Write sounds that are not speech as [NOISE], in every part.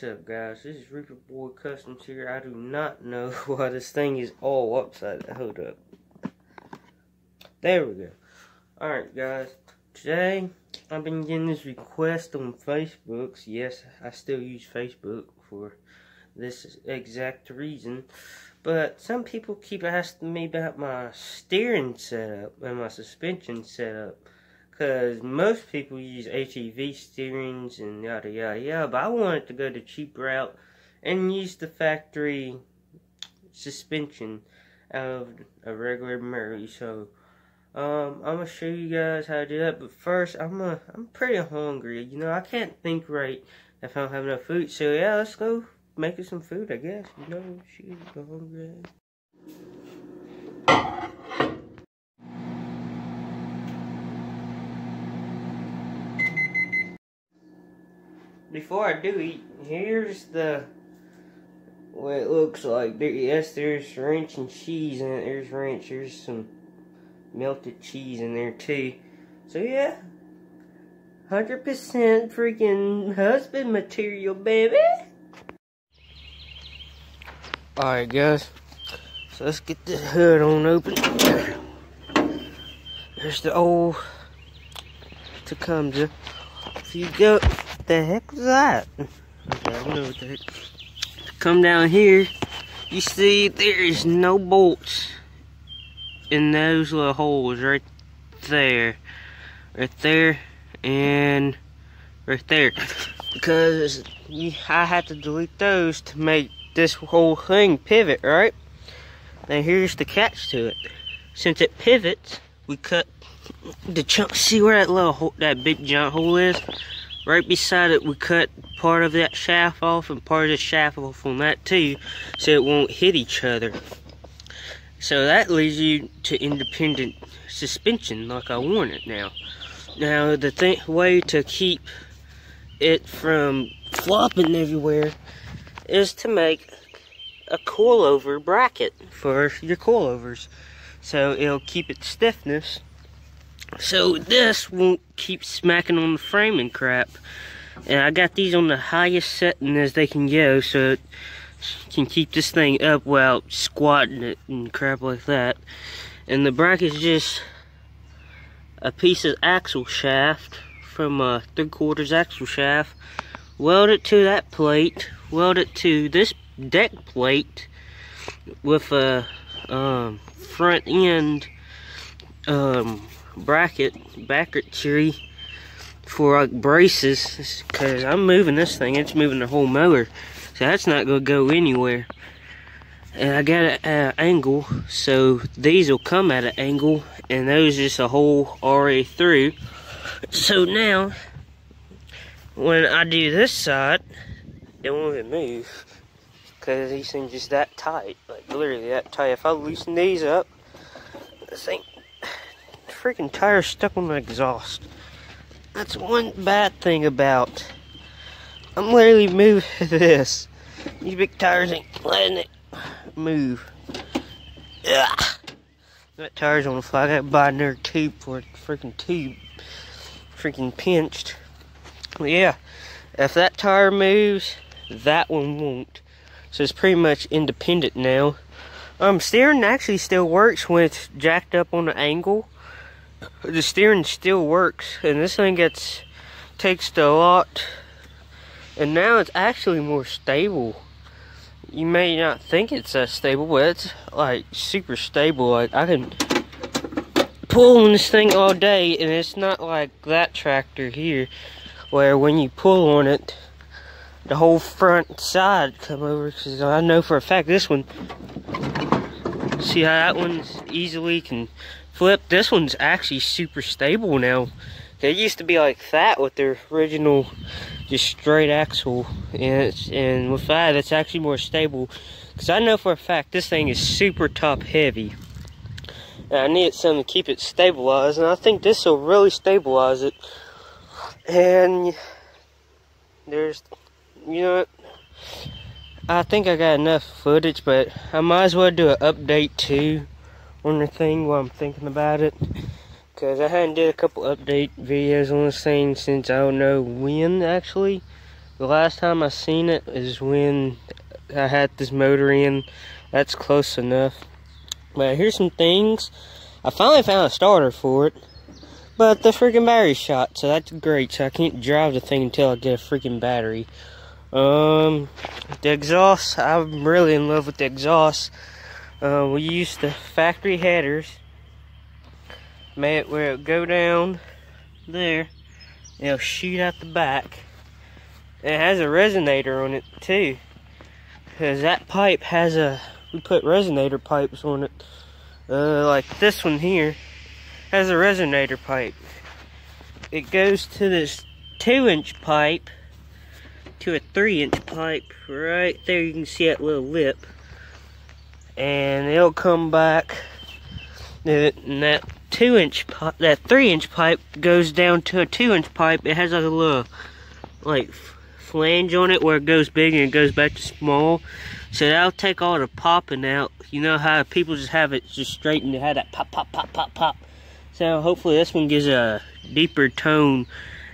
What's up guys, this is Reaper Boy Customs here. I do not know [LAUGHS] why this thing is all upside down. Hold up. There we go. Alright guys, today I've been getting this request on Facebook. Yes, I still use Facebook for this exact reason. But some people keep asking me about my steering setup and my suspension setup. Because most people use HEV steerings and yada yada yada. But I wanted to go the cheap route and use the factory suspension of a regular Murray. So um, I'm gonna show you guys how to do that. But first, I'm a, I'm pretty hungry. You know, I can't think right if I don't have enough food. So yeah, let's go make us some food. I guess. You know, she's hungry. Before I do eat, here's the what it looks like. There, yes, there's ranch and cheese in it. There's ranch. There's some melted cheese in there too. So yeah, hundred percent freaking husband material, baby. All right, guys. So let's get this hood on open. There's the old Tecumseh. If you go the heck is that? Okay, I don't know what the heck. Come down here, you see there is no bolts in those little holes right there. Right there and right there. Because I had to delete those to make this whole thing pivot, right? Now here's the catch to it. Since it pivots, we cut the chunk. See where that little hole, that big giant hole is? Right beside it we cut part of that shaft off and part of the shaft off on that too so it won't hit each other. So that leads you to independent suspension like I want it now. Now the th way to keep it from flopping everywhere is to make a coilover bracket for your coilovers. So it'll keep its stiffness so this won't keep smacking on the frame and crap. And I got these on the highest setting as they can go so it can keep this thing up while squatting it and crap like that. And the bracket is just a piece of axle shaft from a three quarters axle shaft. Weld it to that plate. Weld it to this deck plate with a um, front end um, bracket, bracketry for like braces because I'm moving this thing. It's moving the whole mower. So that's not going to go anywhere. And I got an angle, so these will come at an angle, and those just a hole already through. So now, when I do this side, it won't even move. Because these things just that tight, like literally that tight. If I loosen these up, this thing freaking tire stuck on the exhaust. That's one bad thing about. I'm literally moving [LAUGHS] this. These big tires ain't letting it move. Ugh. That tire's on the fly. I got to buy another tube for it. Freaking tube. Freaking pinched. But yeah, if that tire moves, that one won't. So it's pretty much independent now. Um, steering actually still works when it's jacked up on the angle the steering still works and this thing gets takes a lot. And now it's actually more stable. You may not think it's that stable but it's like super stable. Like I can pull on this thing all day and it's not like that tractor here where when you pull on it the whole front side come over because I know for a fact this one see how that one's easily can flip. This one's actually super stable now. It used to be like that with the original just straight axle. And, and with that, it's actually more stable. Because I know for a fact this thing is super top heavy. And I needed something to keep it stabilized. And I think this will really stabilize it. And there's, you know what? I think I got enough footage, but I might as well do an update too on the thing while I'm thinking about it. Because I hadn't did a couple update videos on this thing since I don't know when actually. The last time I seen it is when I had this motor in. That's close enough. But here's some things. I finally found a starter for it. But the freaking battery's shot, so that's great. So I can't drive the thing until I get a freaking battery. Um, the exhaust, I'm really in love with the exhaust. Uh, we used the factory headers. Made it where it go down there. It'll shoot out the back. It has a resonator on it too. Cause that pipe has a, we put resonator pipes on it. Uh, like this one here has a resonator pipe. It goes to this two inch pipe to a three inch pipe right there you can see that little lip and it'll come back. And that two inch pipe that three inch pipe goes down to a two inch pipe. It has like a little like flange on it where it goes big and it goes back to small. So that'll take all the popping out. You know how people just have it just straight and they have that pop pop pop pop pop. So hopefully this one gives a deeper tone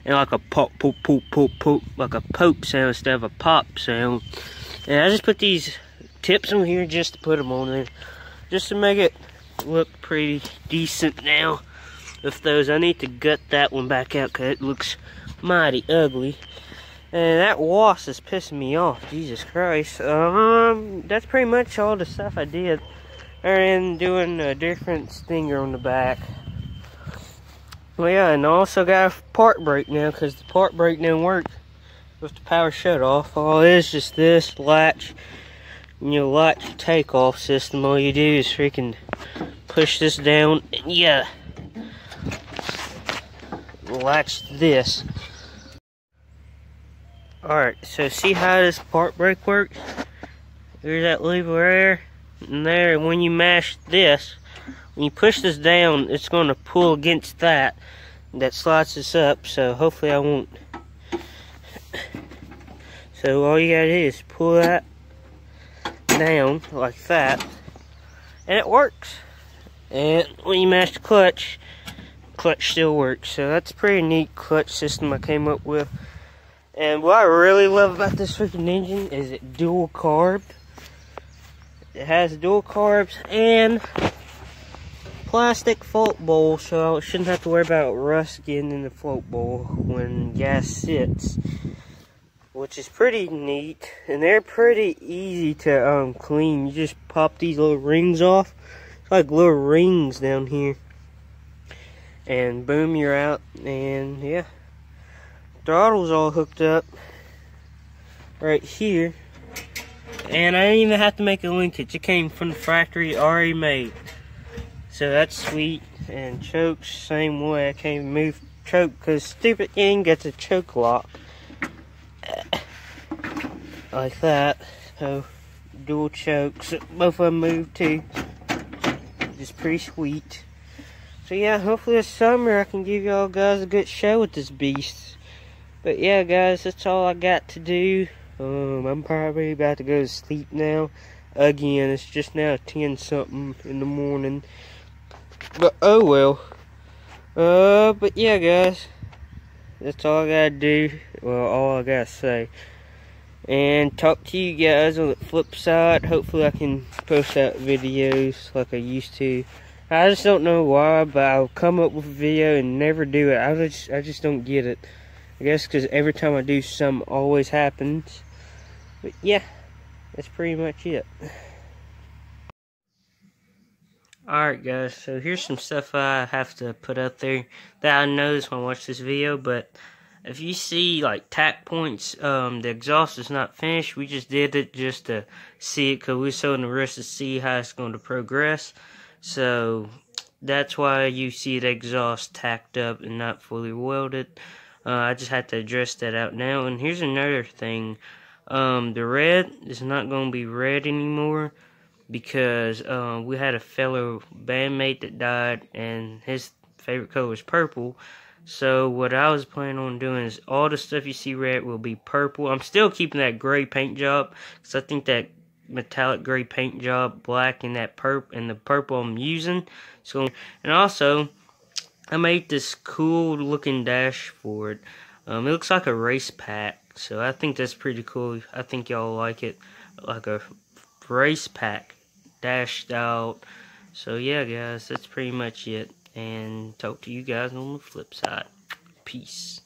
and like a pop, pop, pop, pop, pop, like a pope sound instead of a pop sound. And I just put these tips on here just to put them on there, just to make it look pretty decent now. With those, I need to gut that one back out because it looks mighty ugly. And that wasp is pissing me off, Jesus Christ. Um, that's pretty much all the stuff I did. And doing a different stinger on the back. Well, yeah, and I also got a part brake now because the part brake didn't work with the power shut off. All it is just this latch, you know, latch takeoff system. All you do is freaking push this down, and yeah, latch this. Alright, so see how this part brake works? There's that lever there, and there, and when you mash this, when you push this down, it's going to pull against that. That slides this up, so hopefully I won't. So all you gotta do is pull that down like that, and it works. And when you mash the clutch, clutch still works. So that's a pretty neat clutch system I came up with. And what I really love about this freaking engine is it dual carb. It has dual carbs and plastic float bowl so I shouldn't have to worry about rust getting in the float bowl when gas sits. Which is pretty neat. And they're pretty easy to um, clean. You just pop these little rings off. It's like little rings down here. And boom, you're out. And yeah. Throttle's all hooked up. Right here. And I didn't even have to make a linkage. It came from the factory already made. So that's sweet. And chokes, same way. I can't move choke because stupid thing gets a choke lock. Like that. So dual chokes. Both of them move too. Just pretty sweet. So yeah, hopefully this summer I can give y'all guys a good show with this beast. But yeah, guys, that's all I got to do. Um, I'm probably about to go to sleep now. Again, it's just now 10 something in the morning. But oh well. Uh, but yeah, guys. That's all I gotta do. Well, all I gotta say. And talk to you guys on the flip side. Hopefully, I can post out videos like I used to. I just don't know why, but I'll come up with a video and never do it. I just, I just don't get it. I guess because every time I do, something always happens. But yeah, that's pretty much it. Alright guys, so here's some stuff I have to put out there that I noticed when I watched this video, but if you see like tack points, um, the exhaust is not finished. We just did it just to see it because we're so the rush to see how it's going to progress. So that's why you see the exhaust tacked up and not fully welded. Uh, I just had to address that out now. And here's another thing. Um, the red is not going to be red anymore because um, we had a fellow bandmate that died and his favorite color was purple. So what I was planning on doing is all the stuff you see red will be purple. I'm still keeping that gray paint job because I think that metallic gray paint job black and that purp and the purple I'm using. So and also I made this cool looking dashboard. Um, it looks like a Racepak, so I think that's pretty cool. I think y'all like it, like a Racepak dashed out. So yeah, guys, that's pretty much it. And talk to you guys on the flip side. Peace.